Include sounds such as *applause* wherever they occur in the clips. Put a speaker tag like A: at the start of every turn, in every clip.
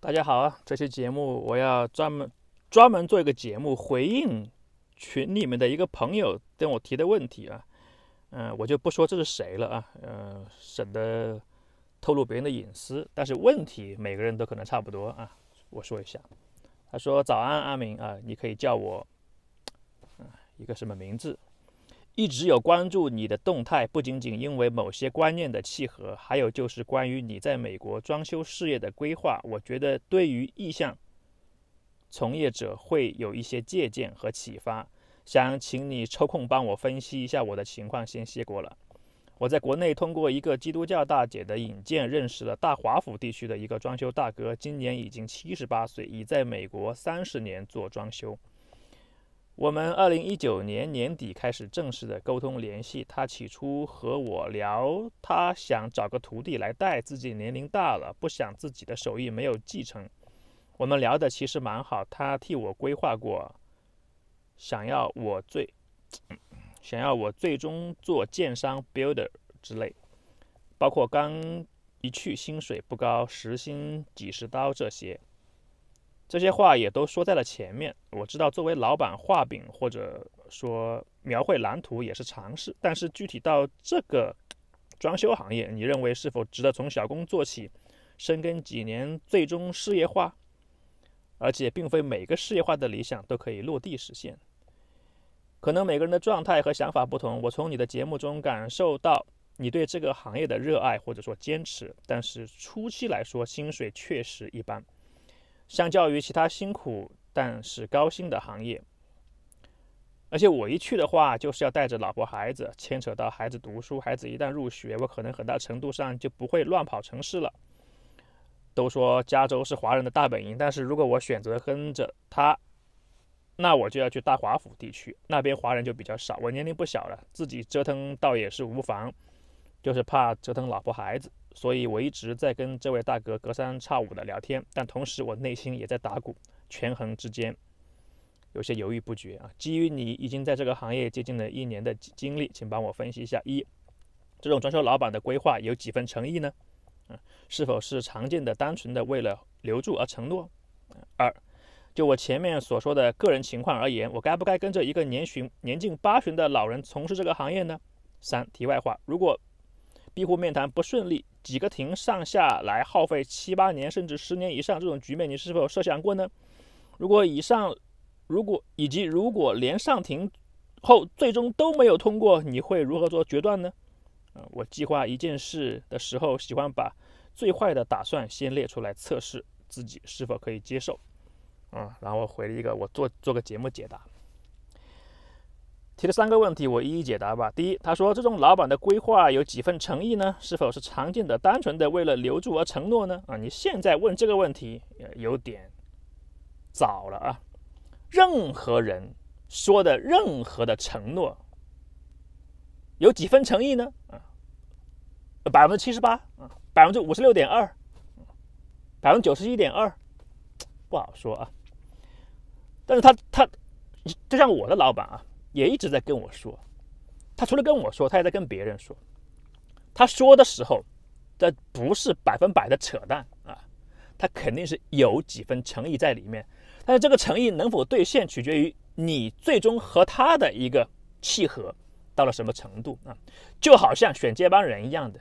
A: 大家好啊！这期节目我要专门专门做一个节目回应群里面的一个朋友跟我提的问题啊，嗯，我就不说这是谁了啊，呃，省得透露别人的隐私。但是问题每个人都可能差不多啊，我说一下。他说：“早安，阿明啊，你可以叫我啊一个什么名字？一直有关注你的动态，不仅仅因为某些观念的契合，还有就是关于你在美国装修事业的规划。我觉得对于意向从业者会有一些借鉴和启发。想请你抽空帮我分析一下我的情况，先谢过了。我在国内通过一个基督教大姐的引荐，认识了大华府地区的一个装修大哥，今年已经七十八岁，已在美国三十年做装修。”我们二零一九年年底开始正式的沟通联系，他起初和我聊，他想找个徒弟来带，自己年龄大了，不想自己的手艺没有继承。我们聊的其实蛮好，他替我规划过，想要我最，想要我最终做建商 builder 之类，包括刚一去薪水不高，时薪几十刀这些。这些话也都说在了前面。我知道作为老板画饼或者说描绘蓝图也是常事，但是具体到这个装修行业，你认为是否值得从小工做起，深耕几年，最终事业化？而且并非每个事业化的理想都可以落地实现，可能每个人的状态和想法不同。我从你的节目中感受到你对这个行业的热爱或者说坚持，但是初期来说，薪水确实一般。相较于其他辛苦但是高薪的行业，而且我一去的话，就是要带着老婆孩子，牵扯到孩子读书。孩子一旦入学，我可能很大程度上就不会乱跑城市了。都说加州是华人的大本营，但是如果我选择跟着他，那我就要去大华府地区，那边华人就比较少。我年龄不小了，自己折腾倒也是无妨，就是怕折腾老婆孩子。所以我一直在跟这位大哥隔三差五的聊天，但同时我内心也在打鼓，权衡之间有些犹豫不决啊。基于你已经在这个行业接近了一年的经历，请帮我分析一下：一，这种装修老板的规划有几分诚意呢？啊，是否是常见的单纯的为了留住而承诺？二，就我前面所说的个人情况而言，我该不该跟着一个年旬年近八旬的老人从事这个行业呢？三，题外话，如果庇护面谈不顺利。几个庭上下来耗费七八年甚至十年以上，这种局面你是否设想过呢？如果以上，如果以及如果连上庭后最终都没有通过，你会如何做决断呢？啊，我计划一件事的时候，喜欢把最坏的打算先列出来，测试自己是否可以接受。啊，然后回一个，我做做个节目解答。提了三个问题，我一一解答吧。第一，他说这种老板的规划有几分诚意呢？是否是常见的、单纯的为了留住而承诺呢？啊，你现在问这个问题，有点早了啊。任何人说的任何的承诺，有几分诚意呢？啊，百分之七十八啊，百分之五十六点二，百分之九十一点二，不好说啊。但是他他就像我的老板啊。也一直在跟我说，他除了跟我说，他也在跟别人说。他说的时候，这不是百分百的扯淡啊，他肯定是有几分诚意在里面。但是这个诚意能否兑现，取决于你最终和他的一个契合到了什么程度啊。就好像选接班人一样的，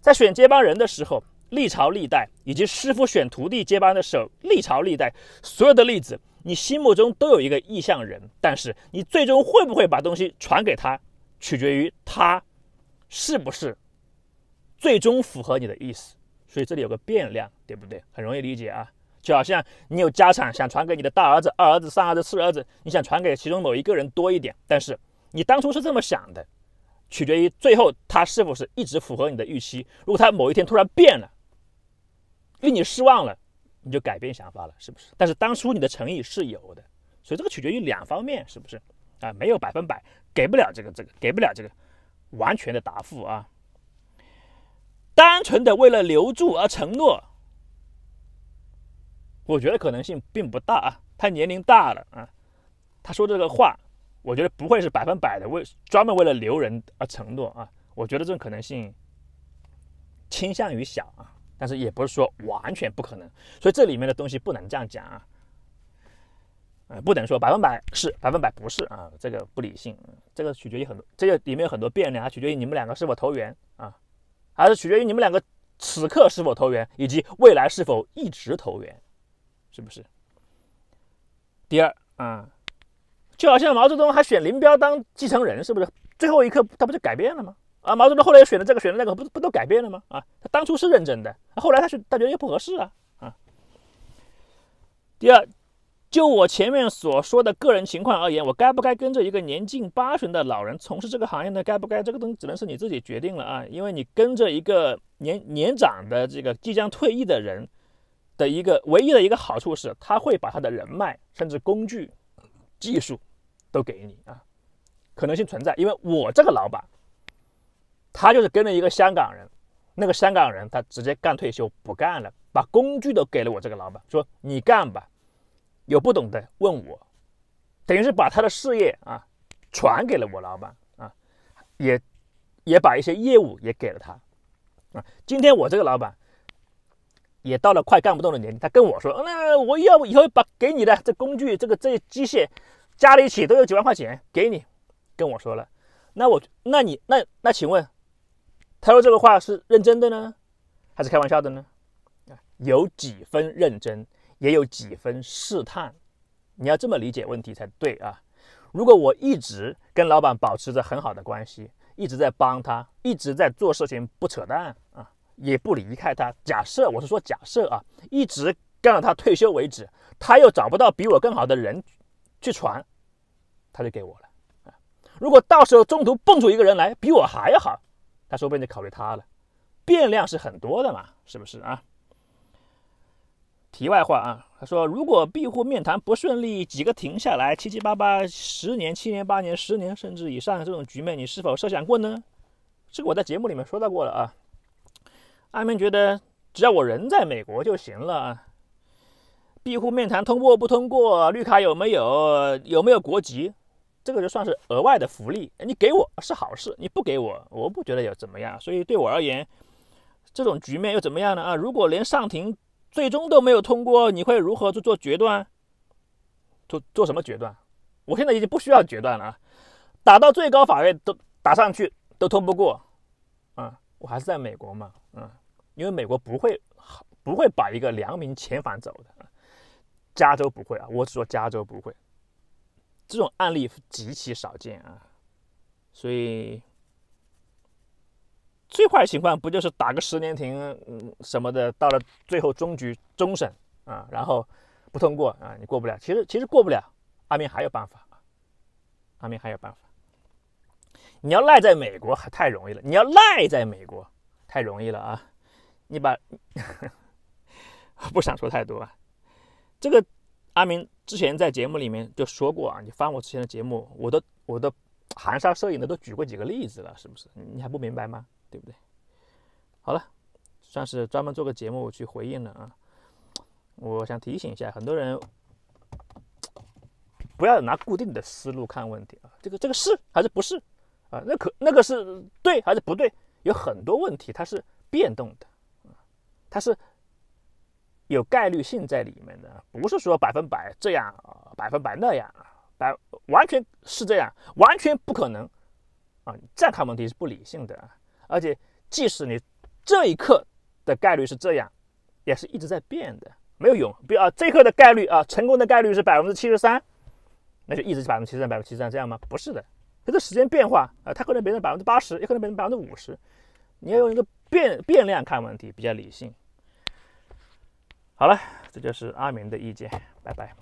A: 在选接班人的时候，历朝历代以及师傅选徒弟接班的时候，历朝历代所有的例子。你心目中都有一个意向人，但是你最终会不会把东西传给他，取决于他是不是最终符合你的意思。所以这里有个变量，对不对？很容易理解啊。就好像你有家产想传给你的大儿子、二儿子、三儿子、四儿子，你想传给其中某一个人多一点，但是你当初是这么想的，取决于最后他是否是一直符合你的预期。如果他某一天突然变了，令你失望了。你就改变想法了，是不是？但是当初你的诚意是有的，所以这个取决于两方面，是不是？啊，没有百分百，给不了这个这个，给不了这个完全的答复啊。单纯的为了留住而承诺，我觉得可能性并不大啊。他年龄大了啊，他说这个话，我觉得不会是百分百的为专门为了留人而承诺啊。我觉得这种可能性倾向于小啊。但是也不是说完全不可能。所以这里面的东西不能这样讲啊，呃，不能说百分百是，百分百不是啊，这个不理性，这个取决于很多，这个里面有很多变量，取决于你们两个是否投缘啊，还是取决于你们两个此刻是否投缘，以及未来是否一直投缘，是不是？第二啊，就好像毛泽东还选林彪当继承人，是不是？最后一刻他不就改变了吗？啊，毛泽东后来又选了这个，选了那个，不不都改变了吗？啊，他当初是认真的，后来他是他觉得又不合适啊啊。第二。就我前面所说的个人情况而言，我该不该跟着一个年近八旬的老人从事这个行业呢？该不该？这个东西只能是你自己决定了啊！因为你跟着一个年年长的这个即将退役的人的一个唯一的一个好处是，他会把他的人脉、甚至工具、技术都给你啊，可能性存在。因为我这个老板，他就是跟了一个香港人，那个香港人他直接干退休不干了，把工具都给了我这个老板，说你干吧。有不懂的问我，等于是把他的事业啊传给了我老板啊，也也把一些业务也给了他啊。今天我这个老板也到了快干不动的年龄，他跟我说：“那我要不以后把给你的这工具、这个这些机械加在一起都有几万块钱给你。”跟我说了，那我那你那那请问，他说这个话是认真的呢，还是开玩笑的呢？啊，有几分认真？也有几分试探，你要这么理解问题才对啊！如果我一直跟老板保持着很好的关系，一直在帮他，一直在做事情不扯淡啊，也不离开他。假设我是说假设啊，一直干到他退休为止，他又找不到比我更好的人去传，他就给我了啊。如果到时候中途蹦出一个人来比我还要好，他说不定就考虑他了。变量是很多的嘛，是不是啊？题外话啊，他说，如果庇护面谈不顺利，几个停下来，七七八八，十年、七年、八年、十年甚至以上这种局面，你是否设想过呢？这个我在节目里面说到过了啊。阿明觉得，只要我人在美国就行了啊。庇护面谈通过不通过，绿卡有没有，有没有国籍，这个就算是额外的福利。你给我是好事，你不给我，我不觉得有怎么样。所以对我而言，这种局面又怎么样呢？啊，如果连上庭。最终都没有通过，你会如何去做决断？做做什么决断？我现在已经不需要决断了啊，打到最高法院都打上去都通不过，啊，我还是在美国嘛，嗯，因为美国不会不会把一个良民遣返走的，加州不会啊，我只说加州不会，这种案例极其少见啊，所以。最坏情况不就是打个十年庭，嗯什么的，到了最后终局终审啊，然后不通过啊，你过不了。其实其实过不了，阿明还有办法，阿明还有办法。你要赖在美国还太容易了，你要赖在美国太容易了啊！你把 *laughs* 不想说太多啊。这个阿明之前在节目里面就说过啊，你翻我之前的节目，我都我都含沙射影的都举过几个例子了，是不是？你还不明白吗？对不对？好了，算是专门做个节目去回应了啊。我想提醒一下，很多人不要拿固定的思路看问题啊。这个这个是还是不是啊？那可那个是对还是不对？有很多问题它是变动的它是有概率性在里面的，不是说百分百这样，百分百那样，百完全是这样，完全不可能啊。这样看问题是不理性的。而且，即使你这一刻的概率是这样，也是一直在变的，没有用。比如啊，这一刻的概率啊，成功的概率是百分之七十三，那就一直是百分之七十三、百分之七十三这样吗？不是的，随着时间变化啊，它可能变成百分之八十，也可能变成百分之五十。你要用一个变变量看问题，比较理性。好了，这就是阿明的意见，拜拜。